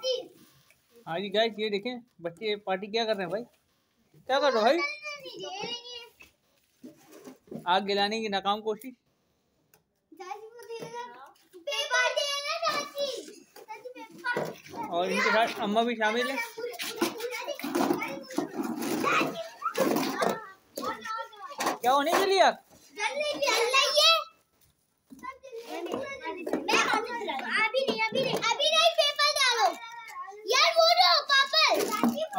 हाँ जी गाइस ये देखें, बच्चे पार्टी क्या कर रहे हैं भाई? क्या कर रहे हो भाई? आग गिलाने की नाकाम कोशिश। और इनके साथ अम्मा भी शामिल है। क्या होने के लिए